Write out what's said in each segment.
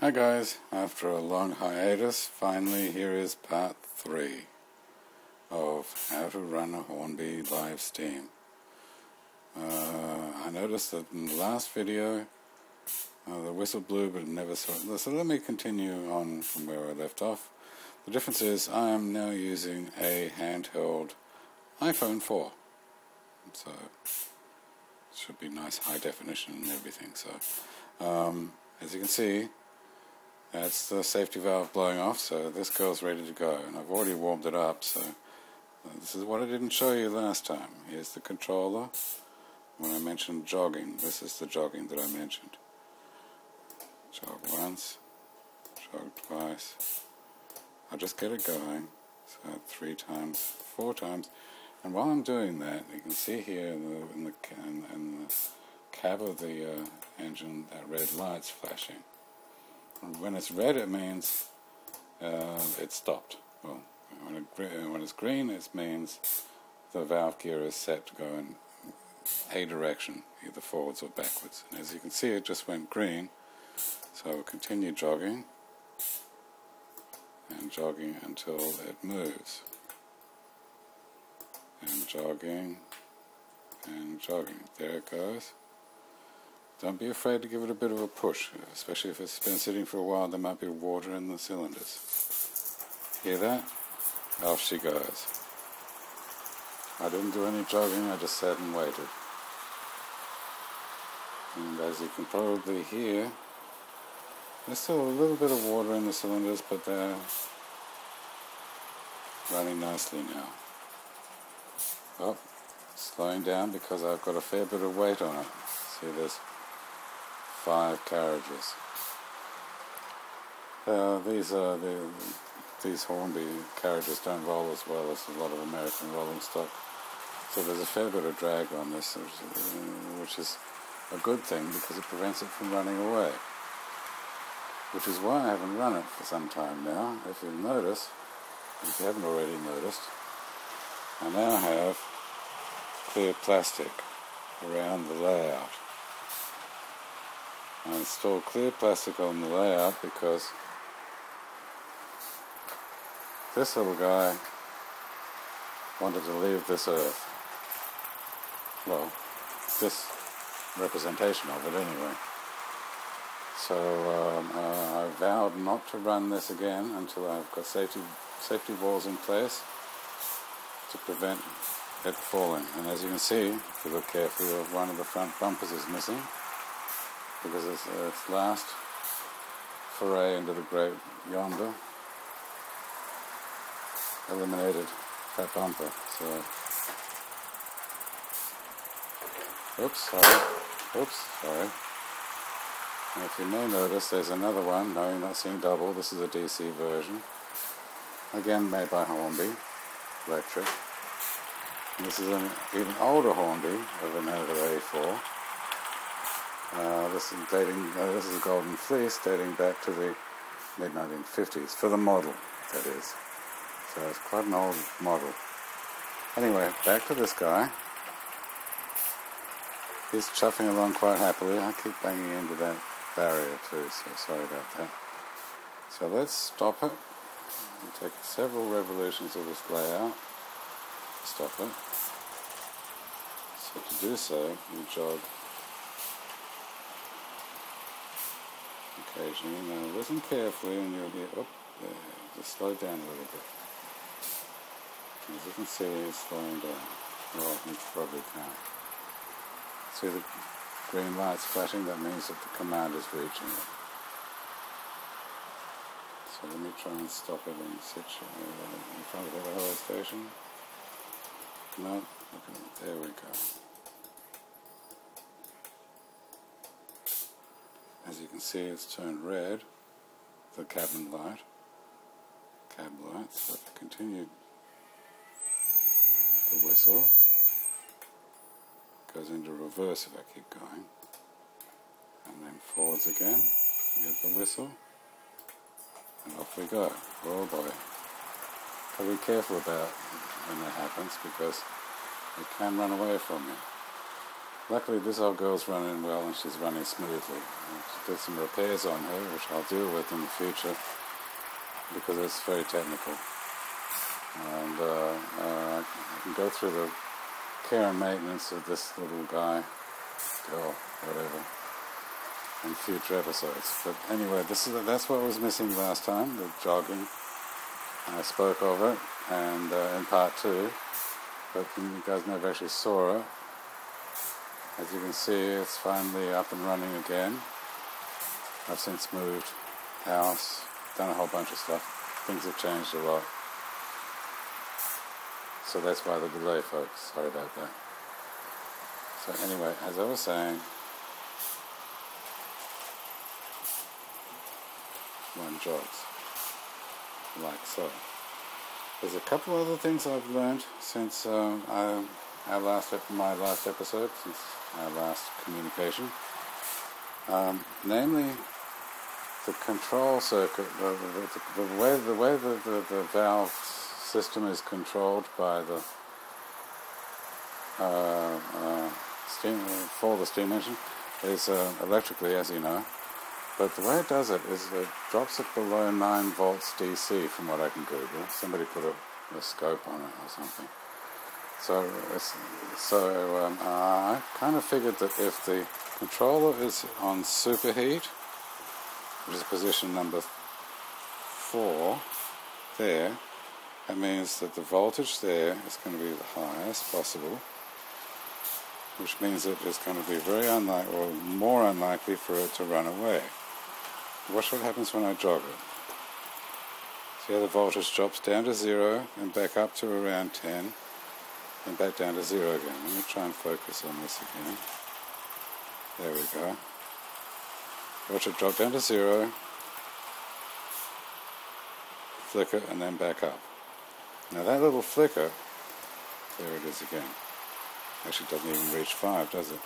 Hi guys, after a long hiatus, finally here is part 3 of how to run a Hornby live steam. Uh, I noticed that in the last video uh, the whistle blew but never saw it. So let me continue on from where I left off. The difference is I am now using a handheld iPhone 4. So it should be nice high definition and everything. So um, as you can see that's the safety valve blowing off, so this girl's ready to go. And I've already warmed it up, so this is what I didn't show you last time. Here's the controller. When I mentioned jogging, this is the jogging that I mentioned. Jog once, jog twice. I'll just get it going. So three times, four times. And while I'm doing that, you can see here in the, in the, in, in the cab of the uh, engine that red light's flashing. When it's red, it means uh, it's stopped. Well, when, it, when it's green, it means the valve gear is set to go in a direction, either forwards or backwards. And as you can see, it just went green. So we'll continue jogging and jogging until it moves. And jogging and jogging. There it goes. Don't be afraid to give it a bit of a push, especially if it's been sitting for a while, there might be water in the cylinders. Hear that? Off she goes. I didn't do any jogging, I just sat and waited. And as you can probably hear, there's still a little bit of water in the cylinders, but they're running nicely now. Oh, slowing down because I've got a fair bit of weight on it. See, there's five carriages. Uh, these uh, the, these Hornby carriages don't roll as well as a lot of American rolling stock, so there's a fair bit of drag on this, which is a good thing because it prevents it from running away. Which is why I haven't run it for some time now. If you notice, if you haven't already noticed, I now have clear plastic around the layout. I installed clear plastic on the layout because this little guy wanted to leave this earth. Well, this representation of it anyway. So um, uh, I vowed not to run this again until I've got safety safety walls in place to prevent it falling. And as you can see, if you look carefully, one of the front bumpers is missing because it's, its last foray into the great yonder eliminated that bumper. So, oops, sorry, oops, sorry. And if you may notice, there's another one. No, you're not seeing double. This is a DC version. Again, made by Hornby, electric. And this is an even older Hornby of an A4. Uh, this is dating. Uh, this is Golden Fleece, dating back to the mid 1950s for the model. That is. So it's quite an old model. Anyway, back to this guy. He's chuffing along quite happily. I keep banging into that barrier too, so sorry about that. So let's stop it take several revolutions of this layout. Stop it. So to do so, you jog occasionally. Now listen carefully and you'll be oh, there, just slow down a little bit. As you can see, it's slowing down. Well, you probably can't. See the green lights flashing? That means that the command is reaching it. So let me try and stop it in situ, uh, in front of the hello station. No, okay, there we go. As you can see, it's turned red, the cabin light, cab lights, so if I continue the whistle, goes into reverse if I keep going, and then forwards again, you get the whistle, and off we go. Oh boy. But be careful about when that happens because it can run away from you. Luckily this old girl's running well and she's running smoothly. She did some repairs on her, which I'll deal with in the future because it's very technical. And uh, uh, I can go through the care and maintenance of this little guy, girl, whatever, in future episodes. But anyway, this is that's what was missing last time, the jogging. I spoke of it, and uh, in part two, but you guys never actually saw it. As you can see, it's finally up and running again. I've since moved house, done a whole bunch of stuff. Things have changed a lot. So that's why the delay, folks. Sorry about that. So anyway, as I was saying, one jogs like so. There's a couple other things I've learned since um, I, our last my last episode, since our last communication. Um, namely, the control circuit, the, the, the way the way the, the, the, valve system is controlled by the uh, uh, steam for the steam engine is uh, electrically, as you know. But the way it does it is it drops it below 9 volts DC from what I can Google. Somebody put a, a scope on it or something. So, so um, I kind of figured that if the controller is on superheat, which is position number 4, there, that means that the voltage there is going to be the highest possible which means that it's going to be very unlikely, or more unlikely for it to run away. Watch what happens when I jog it. See how the voltage drops down to zero and back up to around 10 and back down to zero again. Let me try and focus on this again. There we go. Watch it drop down to zero, flicker, and then back up. Now that little flicker, there it is again. Actually doesn't even reach five, does it?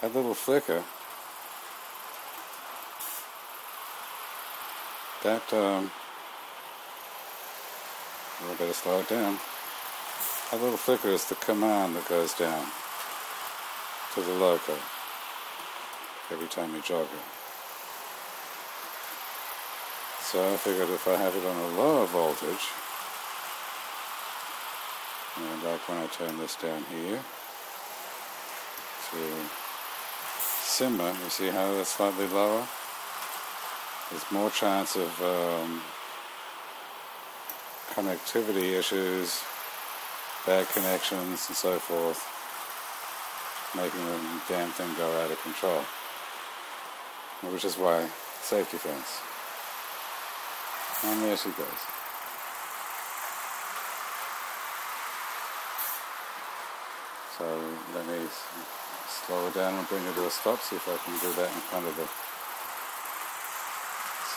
That little flicker that, um, I better slow it down. That little flicker is the command that goes down to the loco every time you jog it. So I figured if I have it on a lower voltage, and like when I turn this down here to simmer, you see how it's slightly lower? there's more chance of um, connectivity issues, bad connections, and so forth, making the damn thing go out of control. Which is why safety fence. And there she goes. So let me slow it down and bring it to a stop, see if I can do that in front of the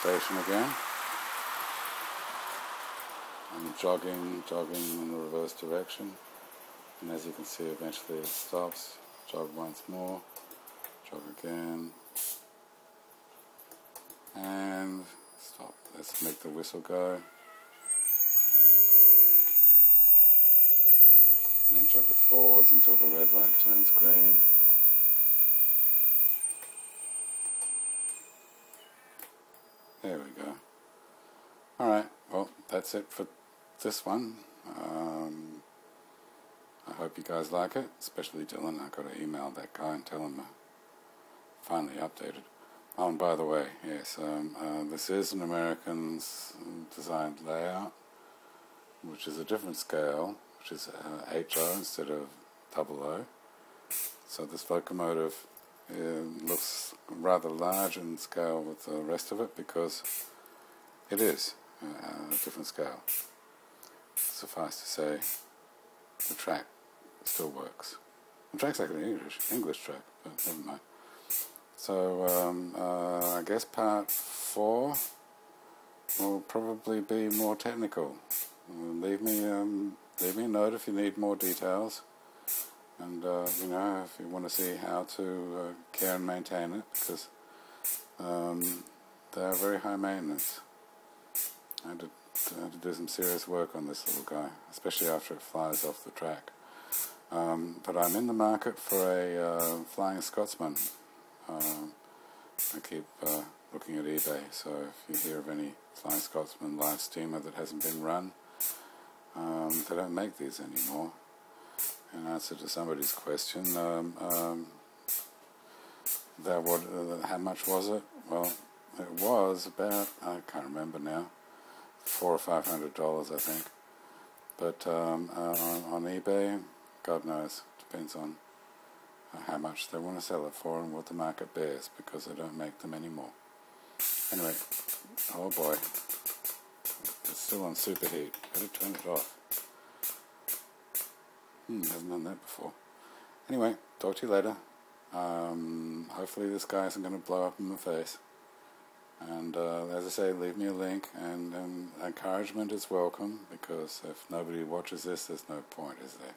station again. Jogging, jogging in the reverse direction. And as you can see, eventually it stops. Jog once more. Jog again. And stop. Let's make the whistle go. then jog it forwards until the red light turns green. There we go. Alright, well, that's it for this one. Um, I hope you guys like it, especially Dylan. I got to email that guy and tell him I finally updated. Oh, and by the way, yes, um, uh, this is an American designed layout, which is a different scale, which is uh, HO instead of double O. So this locomotive it looks rather large in scale with the rest of it because it is a different scale. Suffice to say, the track still works. The track's like an English English track, but never mind. So um, uh, I guess part four will probably be more technical. Leave me um, leave me a note if you need more details. And, uh, you know, if you want to see how to uh, care and maintain it, because um, they are very high maintenance. I had, to, do some serious work on this little guy, especially after it flies off the track. Um, but I'm in the market for a uh, Flying Scotsman. Um, I keep uh, looking at eBay, so if you hear of any Flying Scotsman live steamer that hasn't been run, um, they don't make these anymore. In answer to somebody's question, um, um, that what, uh, how much was it? Well, it was about, I can't remember now, four or five hundred dollars, I think. But um, uh, on, on eBay, God knows, depends on how much they want to sell it for and what the market bears because they don't make them anymore. Anyway, oh boy, it's still on superheat. Better turn it off. Hmm, haven't done that before. Anyway, talk to you later. Um, hopefully this guy isn't going to blow up in my face. And uh, as I say, leave me a link, and, and encouragement is welcome because if nobody watches this, there's no point, is there?